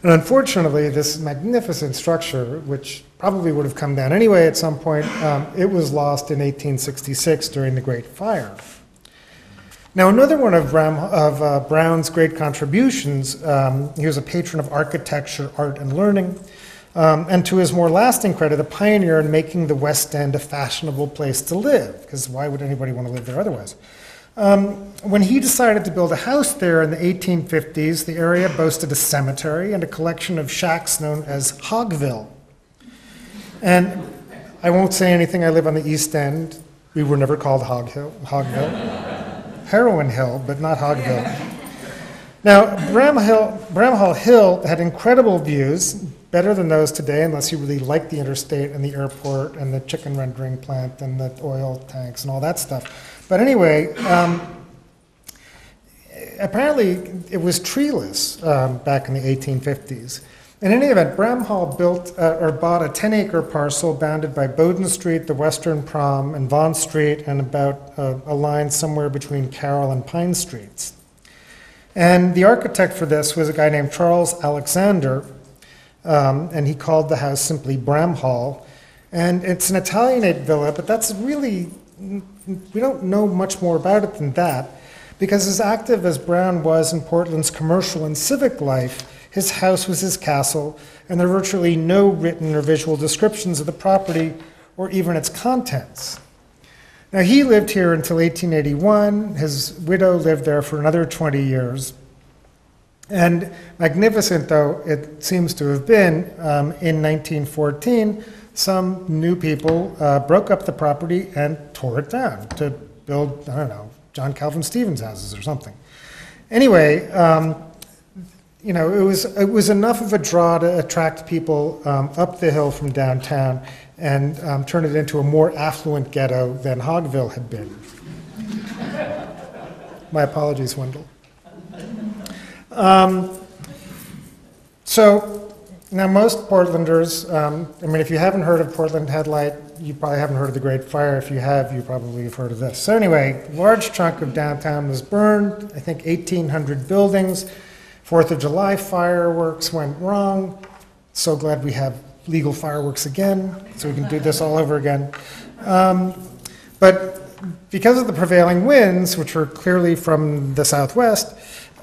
And unfortunately, this magnificent structure, which probably would have come down anyway at some point, um, it was lost in 1866 during the Great Fire. Now, another one of, of uh, Brown's great contributions, um, he was a patron of architecture, art, and learning. Um, and to his more lasting credit, a pioneer in making the West End a fashionable place to live, because why would anybody want to live there otherwise? Um, when he decided to build a house there in the 1850s, the area boasted a cemetery and a collection of shacks known as Hogville. And I won't say anything, I live on the East End. We were never called Hog Hill, Hogville. Heroin Hill, but not Hogville. Now, Bramhall, Hill had incredible views, better than those today, unless you really like the interstate and the airport and the chicken rendering plant and the oil tanks and all that stuff. But anyway, um, apparently, it was treeless um, back in the 1850s. In any event, Bramhall built uh, or bought a 10 acre parcel bounded by Bowdoin Street, the Western Prom, and Vaughan Street, and about uh, a line somewhere between Carroll and Pine Streets. And the architect for this was a guy named Charles Alexander, um, and he called the house simply Bramhall. And it's an Italianate villa, but that's really, we don't know much more about it than that, because as active as Brown was in Portland's commercial and civic life, his house was his castle, and there are virtually no written or visual descriptions of the property or even its contents. Now, he lived here until 1881. His widow lived there for another 20 years. And magnificent though it seems to have been, um, in 1914, some new people uh, broke up the property and tore it down to build, I don't know, John Calvin Stevens houses or something. Anyway, um, you know, it was, it was enough of a draw to attract people um, up the hill from downtown and um, turn it into a more affluent ghetto than Hogville had been. My apologies, Wendell. Um, so now most Portlanders, um, I mean, if you haven't heard of Portland Head Light, you probably haven't heard of the Great Fire. If you have, you probably have heard of this. So anyway, large chunk of downtown was burned. I think 1,800 buildings. Fourth of July fireworks went wrong. So glad we have legal fireworks again, so we can do this all over again. Um, but because of the prevailing winds, which were clearly from the southwest,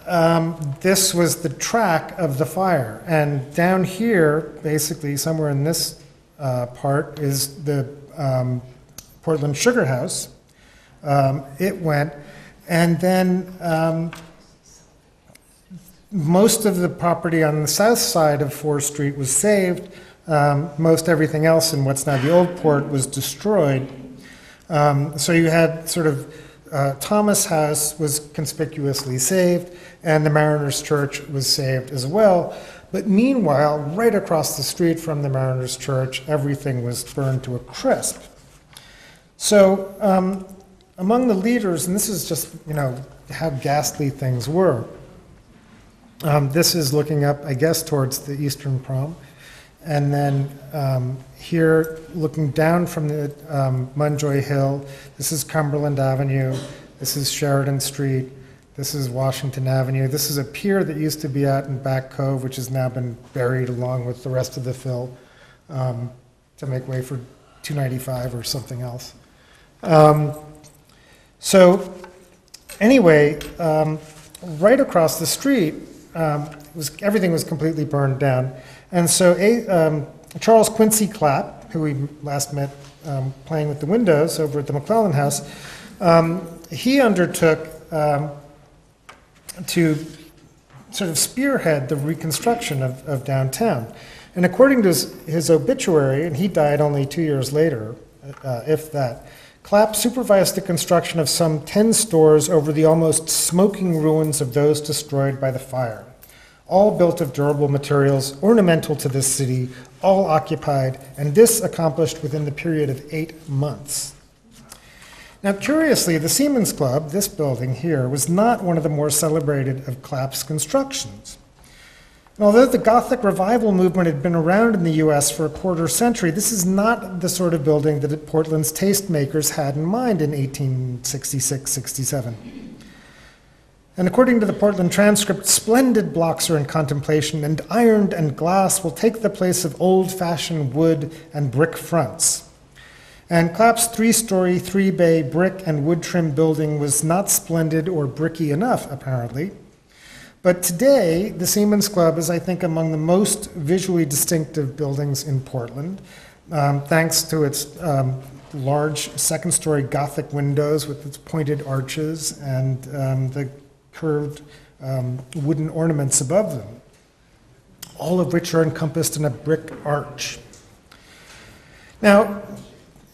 um, this was the track of the fire. And down here, basically, somewhere in this uh, part, is the um, Portland Sugar House. Um, it went, and then um, most of the property on the south side of Fore Street was saved. Um, most everything else in what's now the old port was destroyed. Um, so you had sort of uh, Thomas House was conspicuously saved, and the Mariners Church was saved as well. But meanwhile, right across the street from the Mariners Church, everything was burned to a crisp. So, um, among the leaders, and this is just, you know, how ghastly things were. Um, this is looking up, I guess, towards the Eastern Prom. And then um, here, looking down from the um, Munjoy Hill, this is Cumberland Avenue, this is Sheridan Street, this is Washington Avenue. This is a pier that used to be out in Back Cove, which has now been buried along with the rest of the fill um, to make way for 295 or something else. Um, so, anyway, um, right across the street, um, was, everything was completely burned down. And so a, um, Charles Quincy Clapp, who we last met um, playing with the windows over at the McLellan House, um, he undertook um, to sort of spearhead the reconstruction of, of downtown. And according to his, his, obituary, and he died only two years later, uh, if that, Clapp supervised the construction of some 10 stores over the almost smoking ruins of those destroyed by the fire all built of durable materials, ornamental to this city, all occupied, and this accomplished within the period of eight months. Now, curiously, the Seamen's Club, this building here, was not one of the more celebrated of Clapp's constructions. And although the Gothic revival movement had been around in the US for a quarter century, this is not the sort of building that Portland's tastemakers had in mind in 1866 67. And according to the Portland transcript, splendid blocks are in contemplation, and iron and glass will take the place of old fashioned wood and brick fronts. And Clapp's three story, three bay brick and wood trim building was not splendid or bricky enough, apparently. But today, the Seamen's Club is, I think, among the most visually distinctive buildings in Portland, um, thanks to its um, large second story Gothic windows with its pointed arches and um, the curved um, wooden ornaments above them, all of which are encompassed in a brick arch. Now,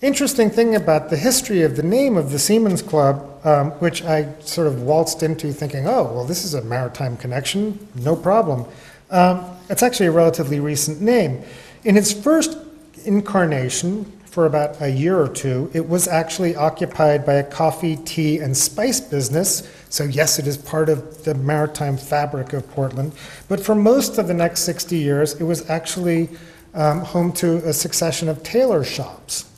interesting thing about the history of the name of the Seamen's Club, um, which I sort of waltzed into thinking, oh, well, this is a maritime connection, no problem. Um, it's actually a relatively recent name. In its first incarnation, for about a year or two, it was actually occupied by a coffee, tea, and spice business So yes, it is part of the maritime fabric of Portland. But for most of the next 60 years, it was actually um, home to a succession of tailor shops.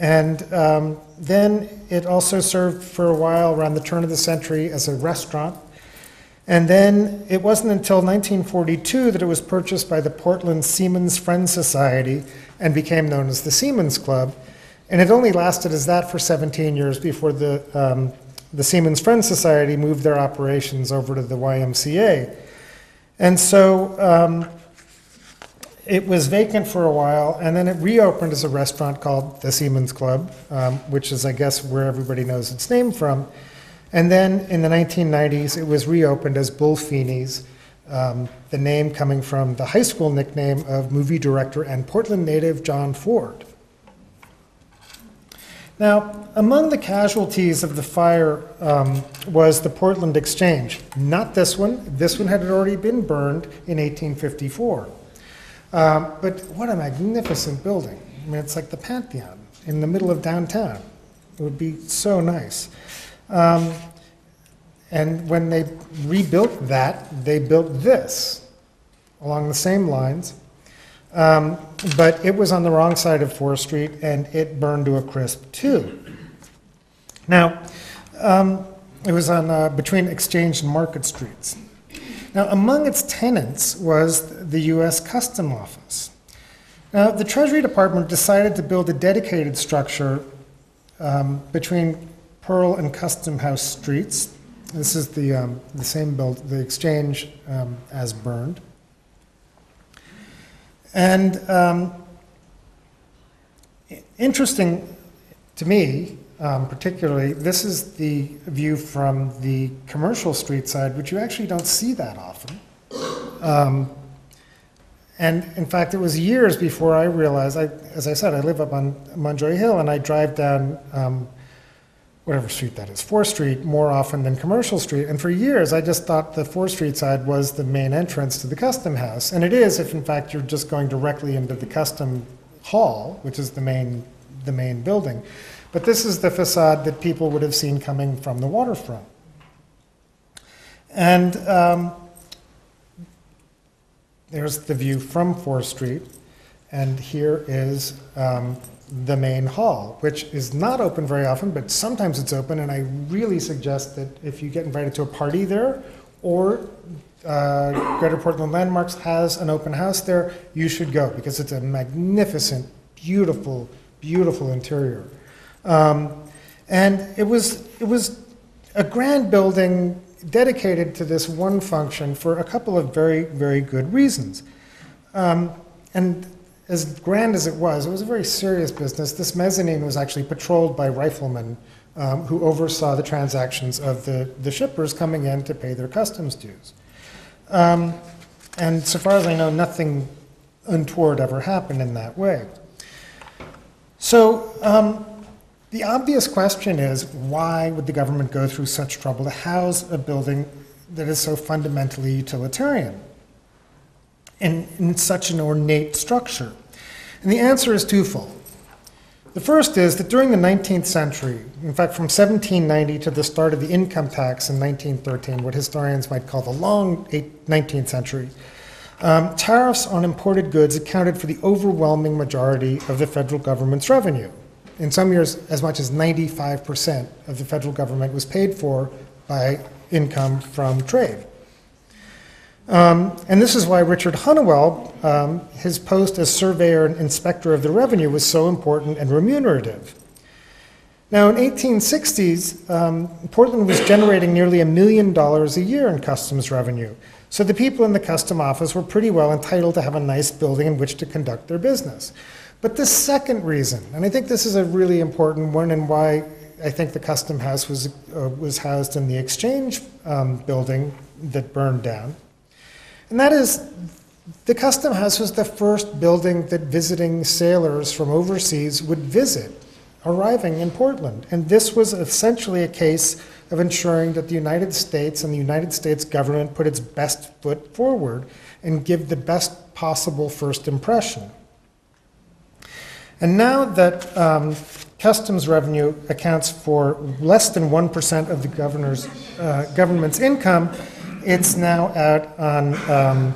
And um, then it also served for a while around the turn of the century as a restaurant. And then it wasn't until 1942 that it was purchased by the Portland Seamen's Friends Society and became known as the Seamen's Club. And it only lasted as that for 17 years before the, um, the Seamen's Friends Society moved their operations over to the YMCA. And so um, it was vacant for a while, and then it reopened as a restaurant called the Seamen's Club, um, which is, I guess, where everybody knows its name from. And then in the 1990s, it was reopened as Bull Feeney's, um, the name coming from the high school nickname of movie director and Portland native John Ford. Now, among the casualties of the fire um, was the Portland Exchange. Not this one. This one had already been burned in 1854. Um, but what a magnificent building. I mean, it's like the Pantheon in the middle of downtown. It would be so nice. Um, and when they rebuilt that, they built this along the same lines. Um, but it was on the wrong side of Fore Street and it burned to a crisp too. Now, um, it was on uh, between Exchange and Market Streets. Now, among its tenants was the U.S. Custom Office. Now, the Treasury Department decided to build a dedicated structure um, between Pearl and Custom House Streets. This is the, um, the same build, the exchange um, as burned. And um, interesting to me, um, particularly, this is the view from the commercial street side, which you actually don't see that often. Um, and in fact, it was years before I realized, I, as I said, I live up on Munjoy Hill and I drive down um, whatever street that is, Fore Street, more often than Commercial Street. And for years, I just thought the Fore Street side was the main entrance to the Custom House. And it is if, in fact, you're just going directly into the Custom Hall, which is the main, the main building. But this is the facade that people would have seen coming from the waterfront. And um, there's the view from Fore Street. And here is um, the main hall, which is not open very often, but sometimes it's open. And I really suggest that if you get invited to a party there, or uh, Greater Portland Landmarks has an open house there, you should go because it's a magnificent, beautiful, beautiful interior. Um, and it was it was a grand building dedicated to this one function for a couple of very very good reasons. Um, and as grand as it was, it was a very serious business. This mezzanine was actually patrolled by riflemen um, who oversaw the transactions of the, the shippers coming in to pay their customs dues. Um, and so far as I know, nothing untoward ever happened in that way. So um, the obvious question is why would the government go through such trouble to house a building that is so fundamentally utilitarian? in, in such an ornate structure? And the answer is twofold. The first is that during the 19th century, in fact, from 1790 to the start of the income tax in 1913, what historians might call the long 19th century, um, tariffs on imported goods accounted for the overwhelming majority of the federal government's revenue. In some years, as much as 95% of the federal government was paid for by income from trade. Um, and this is why Richard Hunnewell, um, his post as surveyor and inspector of the revenue was so important and remunerative. Now, in 1860s, um, Portland was generating nearly a million dollars a year in customs revenue. So the people in the custom office were pretty well entitled to have a nice building in which to conduct their business. But the second reason, and I think this is a really important one and why I think the custom house was, uh, was housed in the exchange um, building that burned down, and that is, the Custom House was the first building that visiting sailors from overseas would visit, arriving in Portland. And this was essentially a case of ensuring that the United States and the United States government put its best foot forward and give the best possible first impression. And now that um, customs revenue accounts for less than 1% of the governor's, uh, government's income, it's now out on um,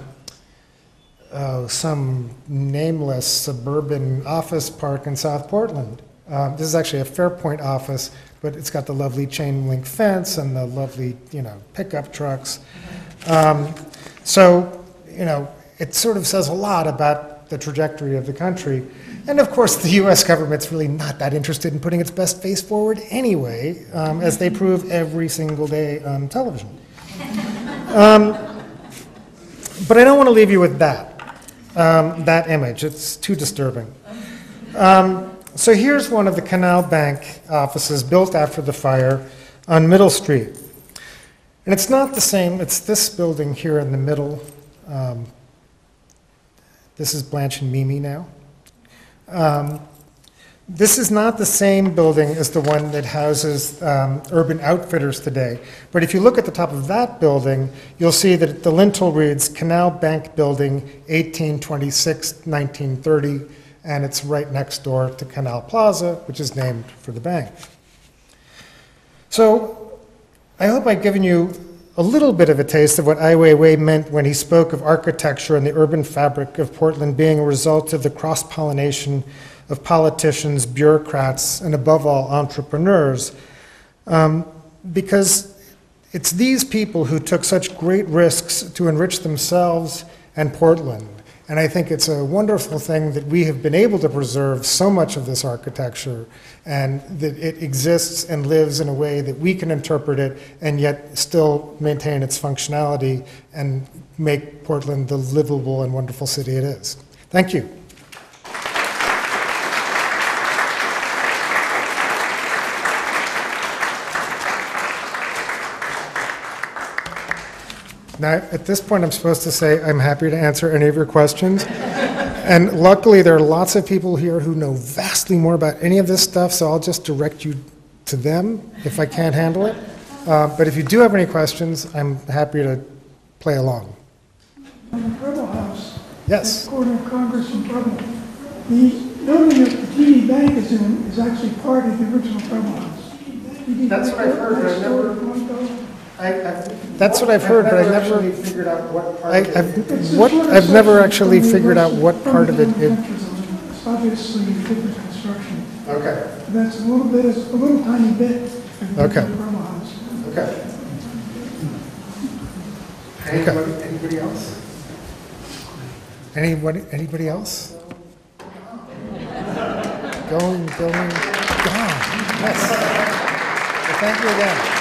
oh, some nameless suburban office park in South Portland. Um, This is actually a Fairpoint office, but it's got the lovely chain link fence and the lovely, you know, pickup trucks. Um, So, you know, it sort of says a lot about the trajectory of the country. And of course, the US government's really not that interested in putting its best face forward anyway, um, as they prove every single day on television. Um, But I don't want to leave you with that, um, that image. It's too disturbing. Um, So here's one of the Canal Bank offices built after the fire on Middle Street. And it's not the same, it's this building here in the middle. Um, This is Blanche and Mimi now. This is not the same building as the one that houses um, Urban Outfitters today. But if you look at the top of that building, you'll see that the lintel reads Canal Bank Building, 1826, 1930, and it's right next door to Canal Plaza, which is named for the bank. So I hope I've given you a little bit of a taste of what Ai Weiwei meant when he spoke of architecture and the urban fabric of Portland being a result of the cross-pollination of politicians, bureaucrats, and above all, entrepreneurs. Um, because it's these people who took such great risks to enrich themselves and Portland. And I think it's a wonderful thing that we have been able to preserve so much of this architecture and that it exists and lives in a way that we can interpret it and yet still maintain its functionality and make Portland the livable and wonderful city it is. Thank you. Now, at this point, I'm supposed to say I'm happy to answer any of your questions. And luckily, there are lots of people here who know vastly more about any of this stuff, so I'll just direct you to them if I can't handle it. Uh, But if you do have any questions, I'm happy to play along. on the Preble House. Yes. at Corner of Congress and Preble. The building that the TD Bank is in is actually part of the original Preble House. That's what I've heard, but I never- to Quantico. That's what I've heard, but I never, figured out what I- I've, what, I've never actually figured out what part of it, it, It's obviously different construction. okay, That's a little bit, it's a little tiny bit of the Okay. Preble House. okay. Anybody, anybody else? Anybody, anybody else? Going, going, gone, yes. Well, Thank you again.